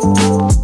Música